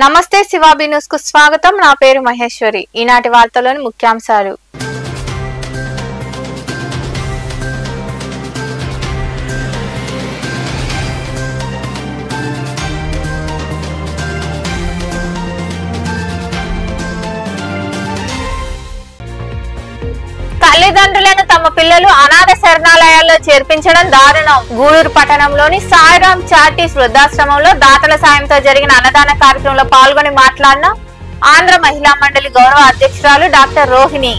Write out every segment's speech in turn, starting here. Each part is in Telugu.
నమస్తే శివాబి న్యూస్కు స్వాగతం. నా పేరు మహేశ్వరి. ఈనాటి వార్తలోని ముఖ్యాంశాలు. తల్లిదండ్రులను తమ పిల్లలు అనాథ శరణాలయాల్లో చేర్పించడం దారుణం. గూడూరు పట్టణంలోని సాయిరాం చార్టీస్ వృద్ధాశ్రమంలో దాతల సాయంతో జరిగిన అన్నదాన కార్యక్రమంలో పాల్గొని మాట్లాడిన ఆంధ్ర మహిళా మండలి గౌరవ అధ్యక్షురాలు డాక్టర్ రోహిణి.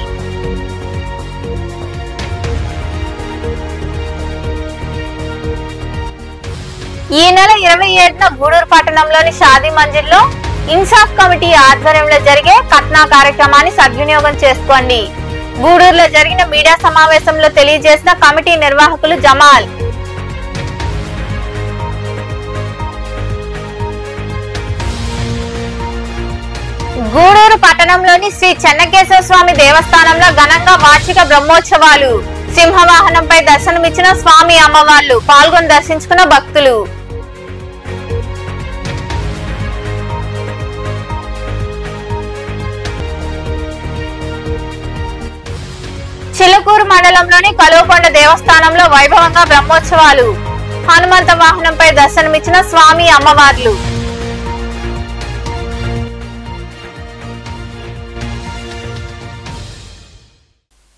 ఈ నెల ఇరవై ఏడున గూడూరు పట్టణంలోని షాదీ మంజిల్లో ఇన్సాఫ్ కమిటీ ఆధ్వర్యంలో జరిగే కట్నా కార్యక్రమాన్ని సద్వినియోగం చేసుకోండి. గూడూరులో జరిగిన మీడియా సమావేశంలో తెలియజేసిన కమిటీ నిర్వాహకులు జమాల్. గూడూరు పట్టణంలోని శ్రీ చెన్నకేశ్వర స్వామి దేవస్థానంలో ఘనంగా వార్షిక బ్రహ్మోత్సవాలు. సింహవాహనంపై దర్శనమిచ్చిన స్వామి అమ్మవార్లు పాల్గొని దర్శించుకున్న భక్తులు. మండలంలోని కలువకొండ దేవస్థానంలో వైభవంగా బ్రహ్మోత్సవాలు. హనుమంత వాహనంపై దర్శనమిచ్చిన స్వామి అమ్మవార్లు.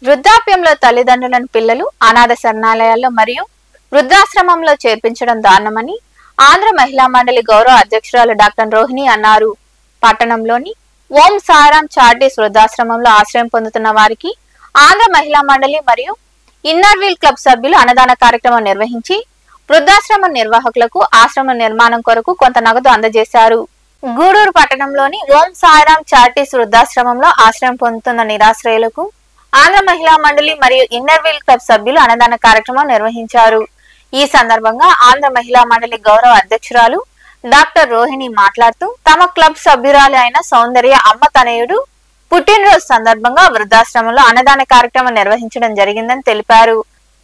వృద్ధాప్యంలో తల్లిదండ్రులను పిల్లలు అనాథ శరణాలయాల్లో మరియు వృద్ధాశ్రమంలో చేర్పించడం దారుణమని ఆంధ్ర మహిళా మండలి గౌరవ అధ్యక్షురాలు డాక్టర్ రోహిణి అన్నారు. పట్టణంలోని ఓం సారాం చార్డీస్ వృద్ధాశ్రమంలో ఆశ్రయం పొందుతున్న వారికి ఆంధ్ర మహిళా మండలి మరియు ఇన్నర్ వీల్ క్లబ్ సభ్యులు అన్నదాన కార్యక్రమం నిర్వహించి వృద్ధాశ్రమ నిర్వాహకులకు ఆశ్రమ నిర్మాణం కొరకు కొంత నగదు అందజేశారు. గూడూరు పట్టణంలోని ఓం సాయిరామ్ చారిటీస్ వృద్ధాశ్రమంలో ఆశ్రయం పొందుతున్న నిరాశ్రయులకు ఆంధ్ర మహిళా మండలి మరియు ఇన్నర్ వీల్ క్లబ్ సభ్యులు అన్నదాన కార్యక్రమం నిర్వహించారు. ఈ సందర్భంగా ఆంధ్ర మహిళా మండలి గౌరవ అధ్యక్షురాలు డాక్టర్ రోహిణి మాట్లాడుతూ తమ క్లబ్ సభ్యురాలు అయిన సౌందర్య అమ్మ తనయుడు పుట్టినరోజు సందర్భంగా వృద్ధాశ్రమంలో అన్నదాన కార్యక్రమం నిర్వహించడం జరిగిందని తెలిపారు.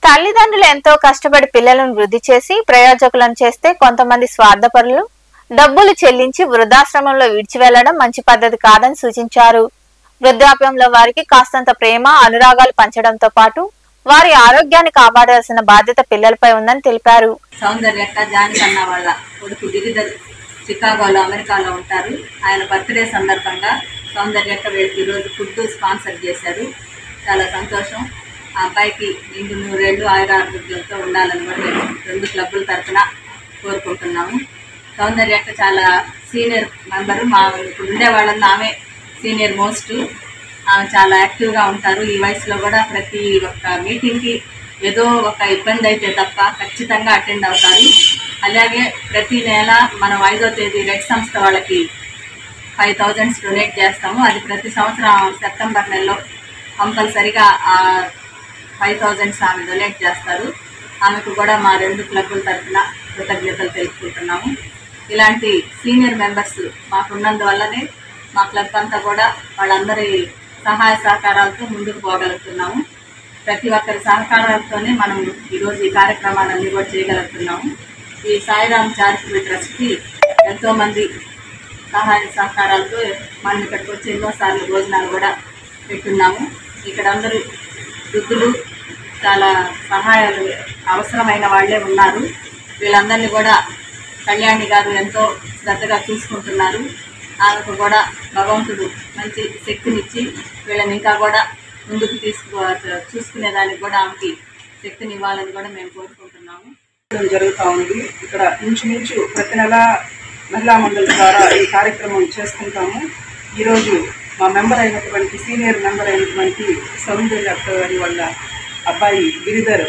తల్లిదండ్రులు ఎంతో కష్టపడి పిల్లలను వృద్ధి చేసి ప్రయోజకులను చేస్తే కొంతమంది స్వార్థపరులు డబ్బులు చెల్లించి వృద్ధాశ్రమంలో విడిచి వెళ్ళడం మంచి పద్ధతి కాదని సూచించారు. వృద్ధాప్యంలో వారికి కాస్తంత ప్రేమ అనురాగాలు పంచడంతో పాటు వారి ఆరోగ్యాన్ని కాపాడాల్సిన బాధ్యత పిల్లలపై ఉందని తెలిపారు. సౌందర్యక్క చికాగోలో అమెరికాలో ఉంటారు. ఆయన బర్త్డే సందర్భంగా సౌందర్యక్క వీళ్ళకి ఈరోజు ఫుడ్ స్పాన్సర్ చేశారు. చాలా సంతోషం. ఆ అబ్బాయికి నిండు నూరేళ్ళు ఆయురారోగ్యంతో ఉండాలని కూడా మేము రెండు క్లబ్బుల తరఫున కోరుకుంటున్నాము. సౌందర్యక్క చాలా సీనియర్ మెంబరు. మా ఇప్పుడు ఉండే వాళ్ళని ఆమె సీనియర్ మోస్ట్. ఆమె చాలా యాక్టివ్గా ఉంటారు. ఈ వయసులో కూడా ప్రతి ఒక్క మీటింగ్కి ఏదో ఒక ఇబ్బంది అయితే తప్ప ఖచ్చితంగా అటెండ్ అవుతారు. అలాగే ప్రతి నెల మనం ఐదో తేదీ రెడ్ సంస్థ వాళ్ళకి ఫైవ్ థౌజండ్స్ డొనేట్ చేస్తాము. అది ప్రతి సంవత్సరం సెప్టెంబర్ నెలలో కంపల్సరిగా ఆ ఫైవ్ థౌజండ్స్ ఆమె డొనేట్ చేస్తారు. ఆమెకు కూడా మా రెండు క్లబ్బుల తరఫున కృతజ్ఞతలు తెలుపుకుంటున్నాము. ఇలాంటి సీనియర్ మెంబర్స్ మాకున్నందువల్లనే మా క్లబ్ అంతా కూడా వాళ్ళందరి సహాయ సహకారాలతో ముందుకు పోగలుగుతున్నాము. ప్రతి ఒక్కరి సహకారాలతోనే మనం ఈరోజు ఈ కార్యక్రమాలన్నీ కూడా చేయగలుగుతున్నాము. ఈ సాయిరామ్ చారిటబుల్ ట్రస్ట్కి ఎంతోమంది సహాయ సహకారాలతో మనం ఇక్కడికి వచ్చి ఎన్నోసార్లు భోజనాలు కూడా పెట్టున్నాము. ఇక్కడ అందరూ వృద్ధులు చాలా సహాయాలు అవసరమైన వాళ్ళే ఉన్నారు. వీళ్ళందరినీ కూడా కళ్యాణి గారు ఎంతో శ్రద్ధగా చూసుకుంటున్నారు. ఆమెకు కూడా భగవంతుడు మంచి శక్తినిచ్చి వీళ్ళని ఇంకా కూడా ముందుకు తీసుకు చూసుకునేదానికి కూడా ఆమెకి శక్తిని ఇవ్వాలని కూడా మేము కోరుకుంటున్నాము. జరుగుతూ ఉంది. ఇక్కడ ఇంచుమించు ప్రతి నెల మహిళా మండలి ద్వారా ఈ కార్యక్రమం చేసుకుంటాము ఈరోజు మా మెంబర్ అయినటువంటి సీనియర్ మెంబర్ అయినటువంటి సౌందర్య అక్క గారి వాళ్ళ అబ్బాయి గిరిధర్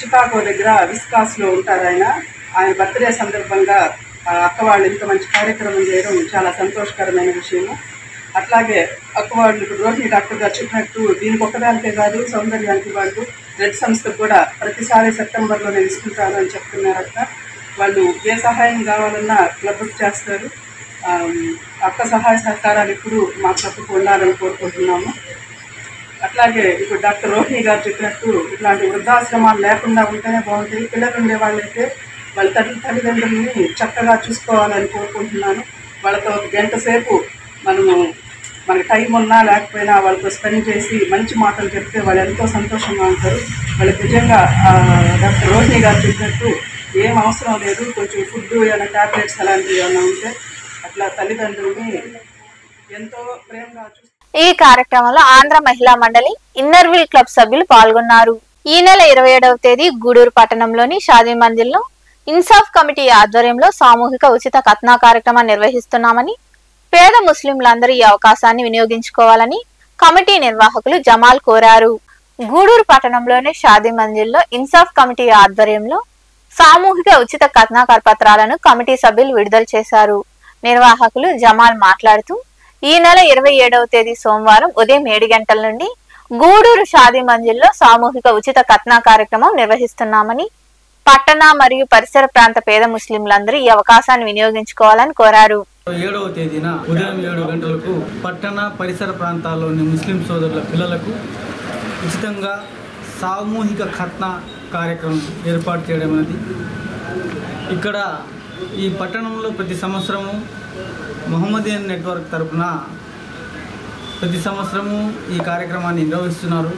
చికాగో దగ్గర విస్కాస్లో ఉంటారు ఆయన. ఆయన బర్త్డే సందర్భంగా ఆ అక్క వాళ్ళు ఇంత మంచి కార్యక్రమం చేయడం చాలా సంతోషకరమైన విషయము. అట్లాగే అక్కవాళ్ళు ఇప్పుడు రోహిణి డాక్టర్ గారు చెప్పినట్టు దీనికి ఒక్కదానికే కాదు సౌందర్యానికి వాళ్ళు రెడ్ సంస్థకు కూడా ప్రతిసారి సెప్టెంబర్లో నేను ఇస్తుంటాను అని చెప్తున్నారు అక్క వాళ్ళు ఏ సహాయం కావాలన్నా క్లబ్కి చేస్తారు. అక్క సహాయ సహకారాలు ఇప్పుడు మా క్లబ్కు ఉండాలని కోరుకుంటున్నాము. అట్లాగే ఇప్పుడు డాక్టర్ రోహిణి గారు చెప్పినట్టు ఇట్లాంటి వృద్ధాశ్రమాలు లేకుండా ఉంటేనే బాగుంటుంది. పిల్లలు ఉండే వాళ్ళైతే వాళ్ళ తల్లి తల్లిదండ్రులని చక్కగా చూసుకోవాలని కోరుకుంటున్నాను. వాళ్ళతో ఒక గంట సేపు మనము మనకి టైం ఉన్నా లేకపోయినా వాళ్ళతో స్పెండ్ చేసి మంచి మాటలు చెప్తే వాళ్ళు ఎంతో సంతోషంగా ఉంటారు. వాళ్ళకి నిజంగా డాక్టర్ రోహిణి గారు చెప్పినట్టు ఏం అవసరం లేదు. కొంచెం ఫుడ్ ఏమైనా ట్యాబ్లెట్స్ అలాంటివి ఏమైనా ఉంటే అట్లా తల్లిదండ్రుల్ని ఎంతో ప్రేమగా ఈ కార్యక్రమంలో ఆంధ్ర మహిళా మండలి ఇన్నర్విల్ క్లబ్ సభ్యులు పాల్గొన్నారు. ఈ నెల ఇరవై ఏడవ తేదీ గూడూరు పట్టణంలోని షాదీ మందిర్లో ఇన్సాఫ్ కమిటీ ఆధ్వర్యంలో సామూహిక ఉచిత కథనా కార్యక్రమం నిర్వహిస్తున్నామని పేద ముస్లింలందరూ ఈ అవకాశాన్ని వినియోగించుకోవాలని కమిటీ నిర్వాహకులు జమాల్ కోరారు. గూడూరు పట్టణంలోని షాదీ మంజిల్లో ఇన్సాఫ్ కమిటీ ఆధ్వర్యంలో సామూహిక ఉచిత కథనా కరపత్రాలను కమిటీ సభ్యులు విడుదల చేశారు. నిర్వాహకులు జమాల్ మాట్లాడుతూ ఈ నెల ఇరవై ఏడవ తేదీ సోమవారం ఉదయం ఏడు గంటల నుండి గూడూరు షాదీ మంజిల్లో సామూహిక ఉచిత కథనా కార్యక్రమం నిర్వహిస్తున్నామని పట్టణ మరియు పరిసర ప్రాంత పేద ముస్లింలందరూ ఈ అవకాశాన్ని వినియోగించుకోవాలని కోరారు. ఏడవ తేదీన ఉదయం ఏడు గంటలకు పట్టణ పరిసర ప్రాంతాల్లోని ముస్లిం సోదరుల పిల్లలకు ఉచితంగా సామూహిక ఖత్నా కార్యక్రమం ఏర్పాటు చేయడం అనేది. ఇక్కడ ఈ పట్టణంలో ప్రతి సంవత్సరము మొహమ్మదియన్ నెట్వర్క్ తరపున ప్రతి సంవత్సరము ఈ కార్యక్రమాన్ని నిర్వహిస్తున్నారు.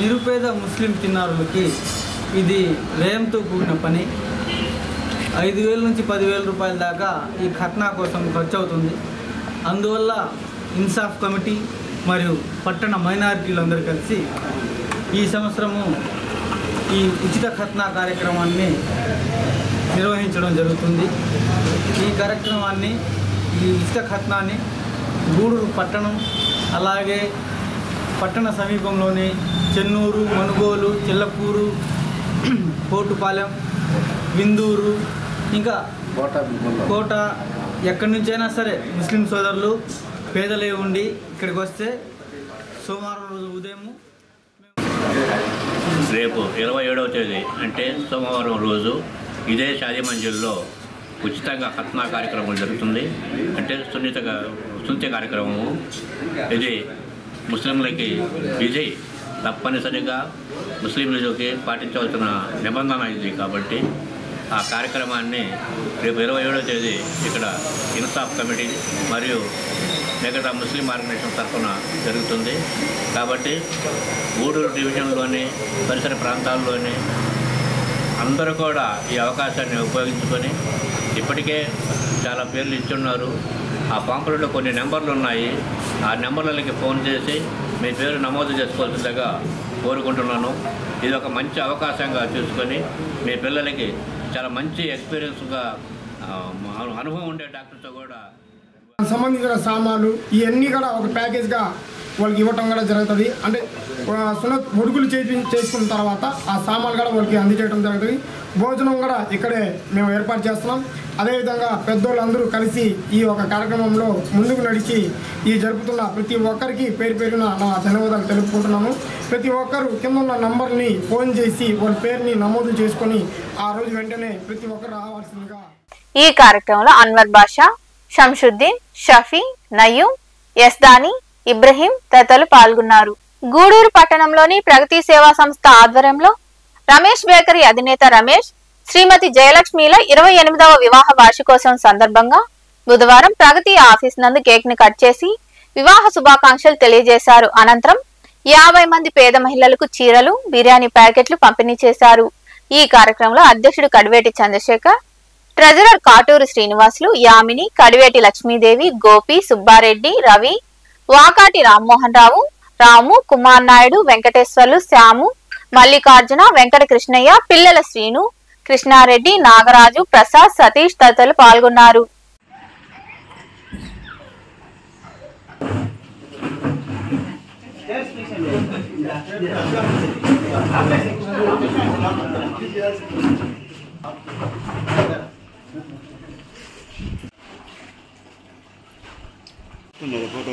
నిరుపేద ముస్లిం తిన్నారులకి ఇది వ్యయంతో కూడిన పని. ఐదు వేల నుంచి పదివేల రూపాయల దాకా ఈ ఖత్నా కోసం ఖర్చు అవుతుంది అందువల్ల ఇన్సాఫ్ కమిటీ మరియు పట్టణ మైనారిటీలందరూ కలిసి ఈ సంవత్సరము ఈ ఉచిత ఖత్నా కార్యక్రమాన్ని నిర్వహించడం జరుగుతుంది. ఈ కార్యక్రమాన్ని ఈ ఉచిత ఖత్నాన్ని గూడూరు పట్టణం అలాగే పట్టణ సమీపంలోని చెన్నూరు మనుగోలు చిల్లపూరు కోటుపాలెం విందూరు ఇంకా కోట ఎక్కడి నుంచైనా సరే ముస్లిం సోదరులు పేదలే ఉండి ఇక్కడికి వస్తే సోమవారం రోజు ఉదయము రేపు ఇరవై ఏడవ తేదీ అంటే సోమవారం రోజు ఇదే షాదీ మంజిల్లో ఉచితంగా హత్నా కార్యక్రమం జరుగుతుంది. అంటే సున్నిత సున్నిత కార్యక్రమము. ఇది ముస్లింలకి ఇది తప్పనిసరిగా ముస్లింలకి పాటించవలసిన నిబంధన ఇది కాబట్టి ఆ కార్యక్రమాన్ని రేపు ఇరవై ఏడో తేదీ ఇక్కడ ఇన్సాఫ్ కమిటీ మరియు మిగతా ముస్లిం ఆర్గనైజేషన్ తరఫున జరుగుతుంది. కాబట్టి గూడూరు డివిజన్లోని పరిసర ప్రాంతాల్లోని అందరూ కూడా ఈ అవకాశాన్ని ఉపయోగించుకొని ఇప్పటికే చాలా పేర్లు ఇచ్చున్నారు. ఆ పాంపులలో కొన్ని నెంబర్లు ఉన్నాయి. ఆ నెంబర్లకి ఫోన్ చేసి మీ పేరు నమోదు చేసుకోవాల్సిందిగా కోరుకుంటున్నాను. ఇది ఒక మంచి అవకాశంగా చూసుకొని మీ పిల్లలకి చాలా మంచి ఎక్స్పీరియన్స్గా అనుభవం ఉండే డాక్టర్తో కూడా సంబంధించిన సామాన్లు ఇవన్నీ కూడా ఒక ప్యాకేజ్గా వాళ్ళకి ఇవ్వటం కూడా జరుగుతుంది. అంటే ఆ, సున్నత్ ఉడుకులు చేసి చేసుకున్న తర్వాత ఆ సామాన్లు కూడా వాళ్ళకి అందజేయడం జరుగుతుంది. భోజనం కూడా ఇక్కడే మేము ఏర్పాటు చేస్తున్నాం. అదేవిధంగా పెద్దోళ్ళందరూ కలిసి ఈ ఒక కార్యక్రమంలో ముందుకు నడిచి ఈ జరుపుతున్న ప్రతి ఒక్కరికి పేరు పేరున నా ధన్యవాదాలు తెలుపుకుంటున్నాను ప్రతి ఒక్కరు కింద ఉన్న నంబర్ని ఫోన్ చేసి వాళ్ళ పేరుని నమోదు చేసుకొని ఆ రోజు వెంటనే ప్రతి ఒక్కరు రావాల్సిందిగా. ఈ కార్యక్రమంలో అన్వర్ బాషా షంషుద్దీన్ షఫీ నయూ యస్దాని ఇబ్రహీం తదితరులు పాల్గొన్నారు. గూడూరు పట్టణంలోని ప్రగతి సేవా సంస్థ ఆధ్వర్యంలో రమేష్ బేకరీ అధినేత రమేష్ శ్రీమతి జయలక్ష్మిల ఇరవై ఎనిమిదవ వివాహ వార్షికోత్సవం సందర్భంగా బుధవారం ప్రగతి ఆఫీస్ నందు కేక్ని కట్ చేసి వివాహ శుభాకాంక్షలు తెలియజేశారు. అనంతరం యాభై మంది పేద మహిళలకు చీరలు బిర్యానీ ప్యాకెట్లు పంపిణీ చేశారు. ఈ కార్యక్రమంలో అధ్యక్షుడు కడివేటి చంద్రశేఖర్ ట్రెజరర్ కాటూరు శ్రీనివాసులు యామిని కడివేటి లక్ష్మీదేవి గోపి సుబ్బారెడ్డి రవి వాకాటి రామ్మోహన్ రావు రాము కుమార్ నాయుడు వెంకటేశ్వర్లు శ్యాము మల్లికార్జున వెంకట కృష్ణయ్య పిల్లల శ్రీను కృష్ణారెడ్డి నాగరాజు ప్రసాద్ సతీష్ తదితరులు పాల్గొన్నారు. ఫోటో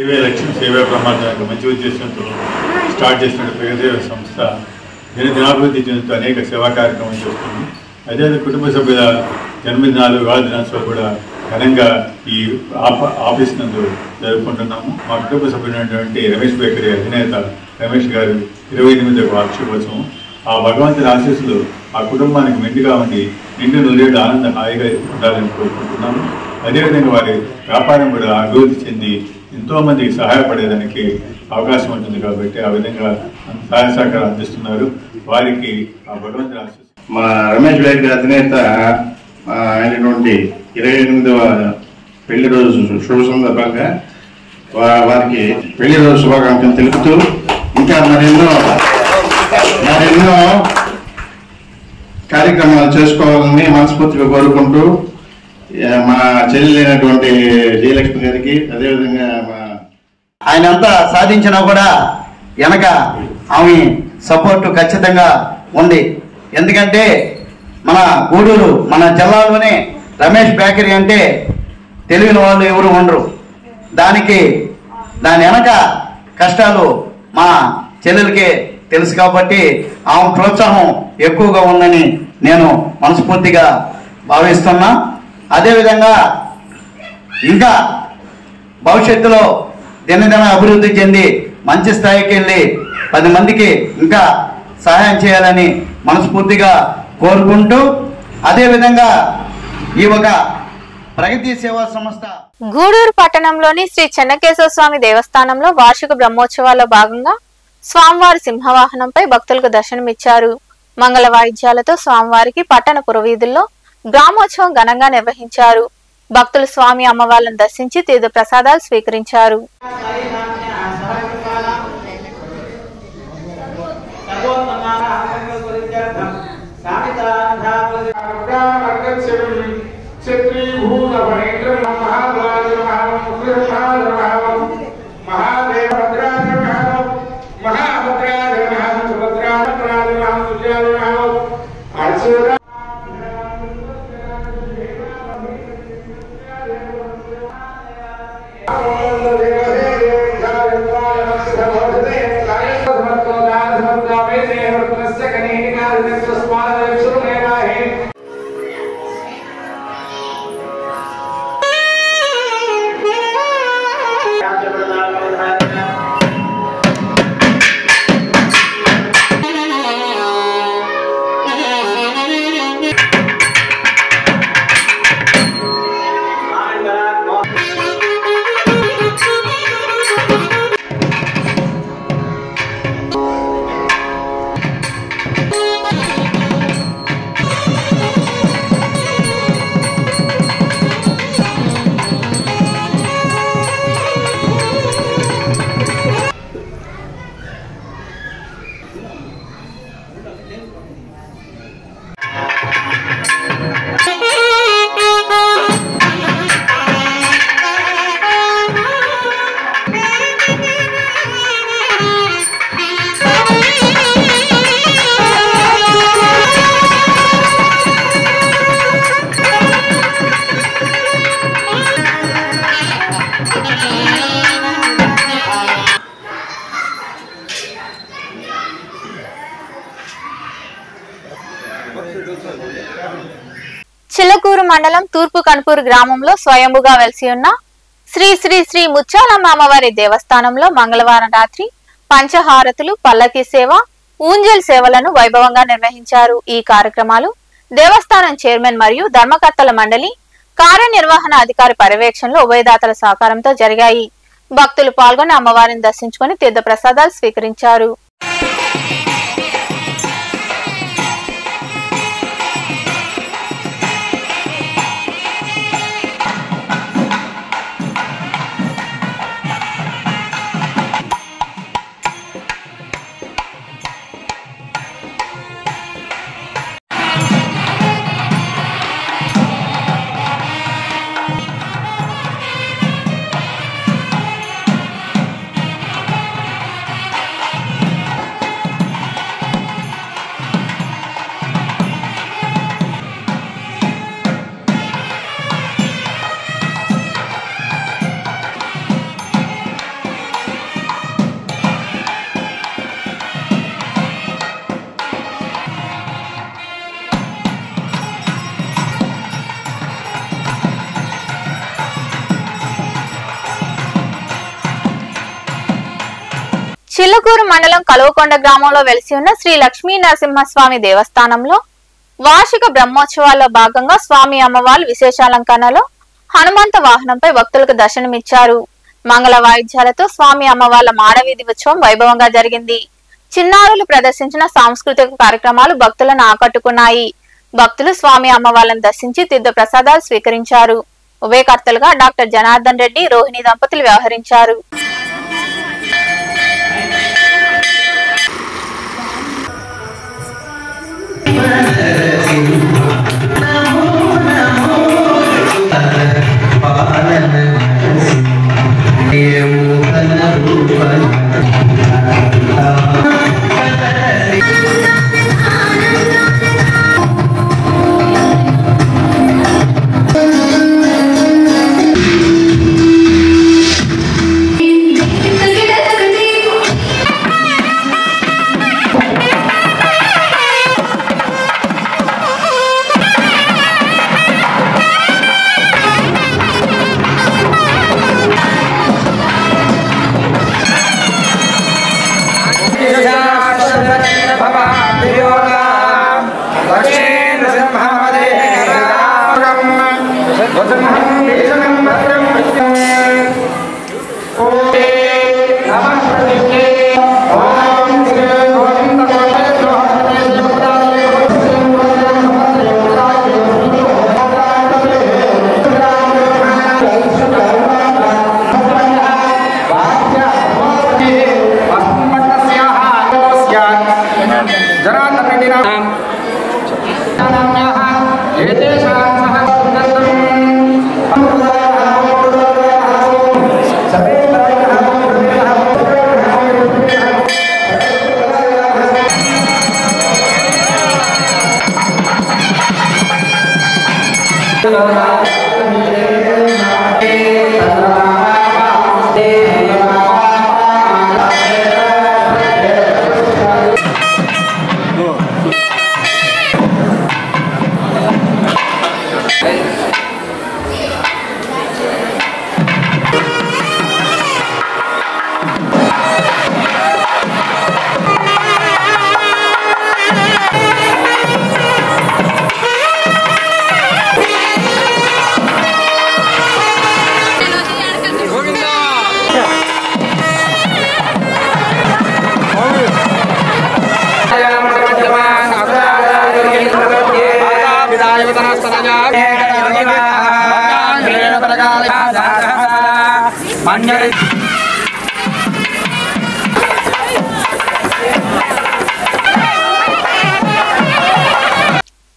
సేవే లక్ష్యం సేవా ప్రమాదానికి మంచి ఉద్దేశంతో స్టార్ట్ చేసిన ప్రగదేవ సంస్థ దిన దినాభివృద్ధి చెందుతూ అనేక సేవా కార్యక్రమాలు చేస్తుంది. అదేవిధంగా కుటుంబ సభ్యుల జన్మదినాలు వివాహ దినోత్సవాలు కూడా ఘనంగా ఈ ఆఫీస్ నందు జరుపుకుంటున్నాము. మా కుటుంబ సభ్యులైనటువంటి రమేష్ బేకరీ అధినేత రమేష్ గారు ఇరవై ఎనిమిదవ వార్షికోత్సవం. ఆ భగవంతుని ఆశీస్సులు ఆ కుటుంబానికి మెండుగా ఉండి నిండు నూరేళ్ళు ఆనంద హాయిగా ఉండాలని కోరుకుంటున్నాము. అదేవిధంగా వారి వ్యాపారం కూడా అభివృద్ధి చెంది ఎంతోమందికి సహాయపడేదానికి అవకాశం ఉంటుంది కాబట్టి ఆ విధంగా సహాయ సహకారం అందిస్తున్నారు. వారికి ఆ భగవంతుని ఆశీస్సులు. మా రమేష్ గారి అధినేత అయినటువంటి ఇరవై ఎనిమిదవ పెళ్ళి రోజు శుభ సందర్భంగా వా- వారికి పెళ్ళి రోజు శుభాకాంక్షలు తెలుపుతూ ఇంకా మరెన్నో మరెన్నో కార్యక్రమాలు చేసుకోవాలని మనస్ఫూర్తిగా కోరుకుంటూ మా చెల్లెలైనటువంటి అయినటువంటి జయలక్ష్మి గారికి అదేవిధంగా మా ఆయన అంతా సాధించినా కూడా వెనక ఆమె సపోర్టు ఖచ్చితంగా ఉంది. ఎందుకంటే మన గూడూరు మన జిల్లాలోనే రమేష్ బేకరీ అంటే తెలియని వాళ్ళు ఎవరు ఉండరు. దానికి దాని వెనక కష్టాలు మా చెల్లెలకే తెలుసు కాబట్టి ఆమె ప్రోత్సాహం ఎక్కువగా ఉందని నేను మనస్ఫూర్తిగా భావిస్తున్నా. అదేవిధంగా ఇంకా భవిష్యత్తులో దినదిన అభివృద్ధి చెంది మంచి స్థాయికి వెళ్ళి పది మందికి ఇంకా సహాయం చేయాలని మనస్ఫూర్తిగా కోరుకుంటూ అదేవిధంగా ఈ ఒక ప్రగతి సేవా సంస్థ గూడూరు పట్టణంలోని శ్రీ చెన్నకేశవ స్వామి దేవస్థానంలో వార్షిక బ్రహ్మోత్సవాల్లో భాగంగా స్వామివారి సింహవాహనంపై భక్తులకు దర్శనమిచ్చారు. మంగళ వాయిద్యాలతో స్వామివారికి పట్టణ పురవీధుల్లో గ్రామోత్సవం ఘనంగా నిర్వహించారు. భక్తులు స్వామి అమ్మవార్లను దర్శించి తీర్థ ప్రసాదాలు స్వీకరించారు. చిల్లకూరు గ్రామంలో స్వయంభుగా వెలిసి ఉన్న శ్రీ శ్రీ శ్రీ ముచ్చాలమ్మ అమ్మవారి దేవస్థానంలో మంగళవారం రాత్రి పంచహారతులు పల్లకి సేవ ఊంజల్ సేవలను వైభవంగా నిర్వహించారు. ఈ కార్యక్రమాలు దేవస్థానం చైర్మన్ మరియు ధర్మకర్తల మండలి కార్యనిర్వహణ అధికారి పర్యవేక్షణలో ఉభయదాతల సహకారంతో జరిగాయి. భక్తులు పాల్గొని అమ్మవారిని దర్శించుకుని తీర్థ ప్రసాదాలు స్వీకరించారు. చిల్లకూరు మండలం కలువకొండ గ్రామంలో వెలిసి ఉన్న శ్రీ లక్ష్మీ నరసింహస్వామి దేవస్థానంలో వార్షిక బ్రహ్మోత్సవాల్లో భాగంగా స్వామి అమ్మవార్లు విశేషాలంకరణలో హనుమంత వాహనంపై భక్తులకు దర్శనమిచ్చారు. మంగళ వాయిద్యాలతో స్వామి అమ్మవార్ల మాడవీధి ఉత్సవం వైభవంగా జరిగింది. చిన్నారులు ప్రదర్శించిన సాంస్కృతిక కార్యక్రమాలు భక్తులను ఆకట్టుకున్నాయి. భక్తులు స్వామి అమ్మవార్లను దర్శించి తీర్థ ప్రసాదాలు స్వీకరించారు. ఉభయకర్తలుగా డాక్టర్ జనార్దన్ రెడ్డి రోహిణి దంపతులు వ్యవహరించారు. Amen.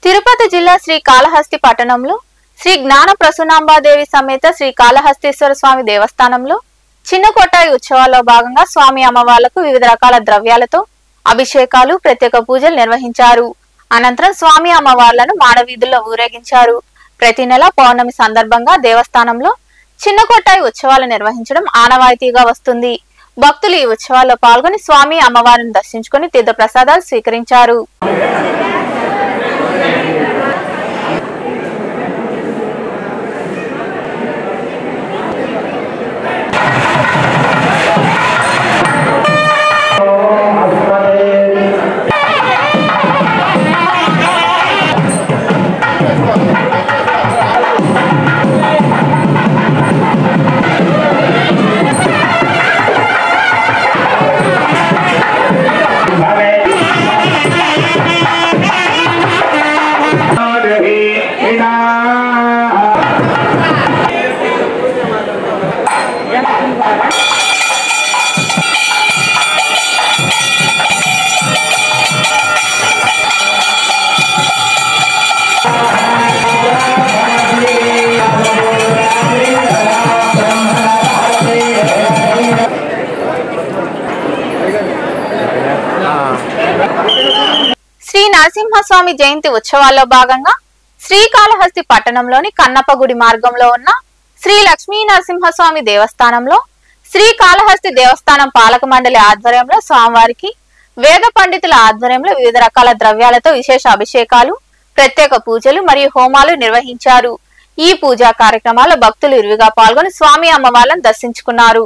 తిరుపతి జిల్లా శ్రీ కాళహస్తి పట్టణంలో శ్రీ జ్ఞాన ప్రసూనాంబాదేవి సమేత శ్రీ కాళహస్తీశ్వర స్వామి దేవస్థానంలో చిన్న కొట్టాయి ఉత్సవాల్లో భాగంగా స్వామి అమ్మవార్లకు వివిధ రకాల ద్రవ్యాలతో అభిషేకాలు ప్రత్యేక పూజలు నిర్వహించారు. అనంతరం స్వామి అమ్మవార్లను మాడవీధుల్లో ఊరేగించారు. ప్రతి నెల పౌర్ణమి సందర్భంగా దేవస్థానంలో చిన్న కొట్టాయి ఉత్సవాలు నిర్వహించడం ఆనవాయితీగా వస్తుంది. భక్తులు ఈ ఉత్సవాల్లో పాల్గొని స్వామి అమ్మవారిని దర్శించుకుని తీర్థ ప్రసాదాలు స్వీకరించారు. నరసింహస్వామి జయంతి ఉత్సవాల్లో భాగంగా శ్రీకాళహస్తి పట్టణంలోని కన్నప్పగుడి మార్గంలో ఉన్న శ్రీ లక్ష్మీ నరసింహస్వామి దేవస్థానంలో శ్రీకాళహస్తి దేవస్థానం పాలక మండలి ఆధ్వర్యంలో స్వామివారికి వేద పండితుల ఆధ్వర్యంలో వివిధ రకాల ద్రవ్యాలతో విశేష అభిషేకాలు ప్రత్యేక పూజలు మరియు హోమాలు నిర్వహించారు. ఈ పూజా కార్యక్రమాల్లో భక్తులు ఇరువిగా పాల్గొని స్వామి అమ్మవార్లను దర్శించుకున్నారు.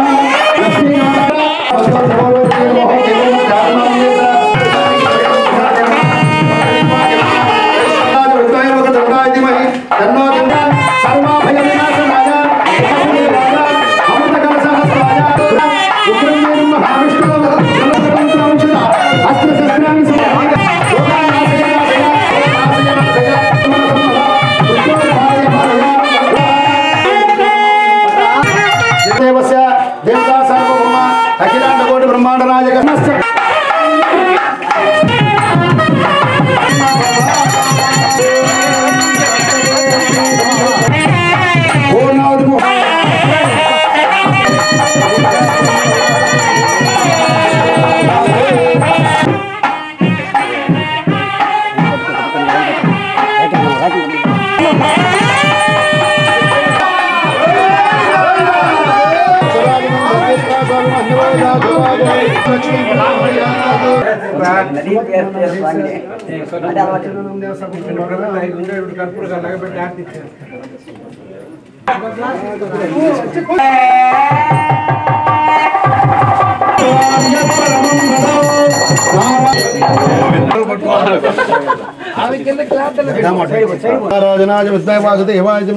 రాజనాజ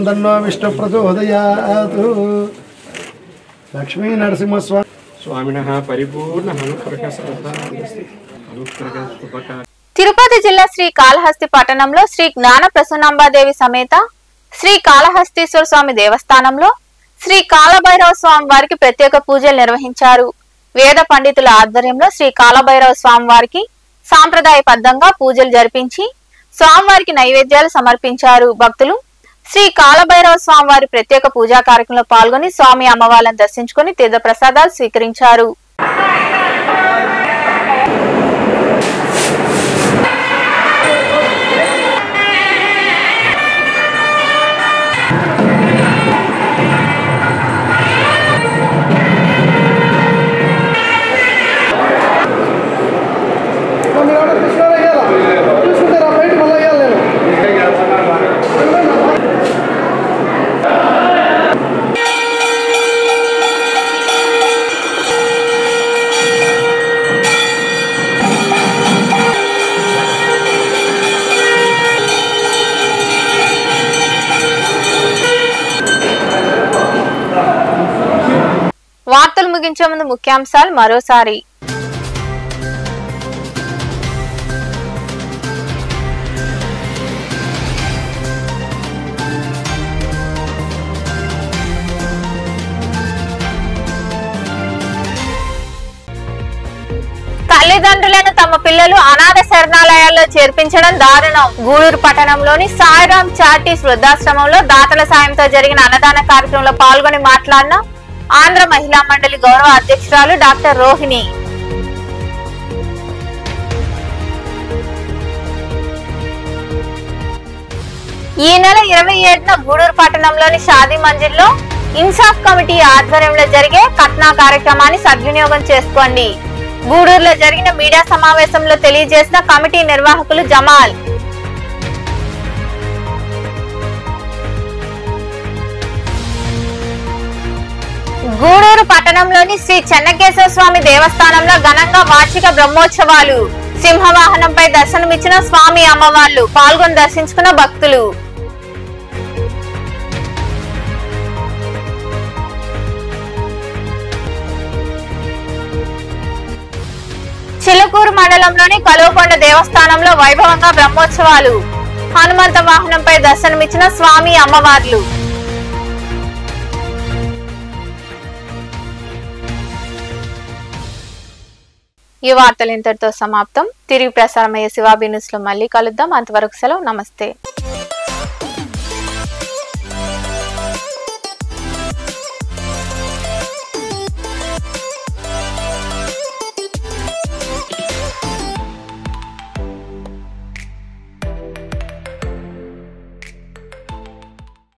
తన్నో విష్ణు ప్రచోదయాతు లక్ష్మీ నరసింహస్వామి స్వామినః పరిపూర్ణ అనుగ్రహ శుభకార్య తిరుపతి జిల్లా శ్రీ కాళహస్తి పట్టణంలో శ్రీ జ్ఞాన ప్రసన్నంబాదేవి సమేత శ్రీ కాళహస్తీశ్వర స్వామి దేవస్థానంలో శ్రీ కాలభైరవ స్వామి వారికి ప్రత్యేక పూజలు నిర్వహించారు. వేద పండితుల ఆధ్వర్యంలో శ్రీ కాలభైరవ స్వామి వారికి సాంప్రదాయబద్ధంగా పూజలు జరిపించి స్వామివారికి నైవేద్యాలు సమర్పించారు. భక్తులు శ్రీ కాలభైరవ స్వామి వారి ప్రత్యేక పూజా కార్యక్రమంలో పాల్గొని స్వామి అమ్మవార్లను దర్శించుకుని తీర్థ ప్రసాదాలు స్వీకరించారు. ముందు ముఖ్యాంశాలు మరోసారి. తల్లిదండ్రులను తమ పిల్లలు అనాథ శరణాలయాల్లో చేర్పించడం దారుణం. గూడూరు పట్టణంలోని సాయిరాం చార్టీస్ వృద్ధాశ్రమంలో దాతల సాయంతో జరిగిన అన్నదాన కార్యక్రమంలో పాల్గొని మాట్లాడిన ఆంధ్ర మహిళా మండలి గౌరవ అధ్యక్షురాలు డాక్టర్ రోహిణి. ఈ నెల ఇరవై ఏడున గూడూరు పట్టణంలోని షాదీ మంజిల్లో ఇన్సాఫ్ కమిటీ ఆధ్వర్యంలో జరిగే కట్నా కార్యక్రమాన్ని సద్వినియోగం చేసుకోండి. గూడూరులో జరిగిన మీడియా సమావేశంలో తెలియజేసిన కమిటీ నిర్వాహకులు జమాల్. గూడూరు పట్టణంలోని శ్రీ చెన్నకేశ్వర స్వామి దేవస్థానంలో ఘనంగా వార్షిక బ్రహ్మోత్సవాలు. సింహవాహనంపై దర్శనమిచ్చిన స్వామి అమ్మవార్లు పాల్గొని దర్శించుకున్న భక్తులు. చిలుకూరు మండలంలోని కలువకొండ దేవస్థానంలో వైభవంగా బ్రహ్మోత్సవాలు. హనుమంత వాహనంపై దర్శనమిచ్చిన స్వామి అమ్మవార్లు. ఈ వార్తలు ఇంతటితో సమాప్తం. తిరిగి ప్రసారమయ్యే శివాబీ న్యూస్లో మళ్ళీ కలుద్దాం. అంతవరకు సెలవు. నమస్తే.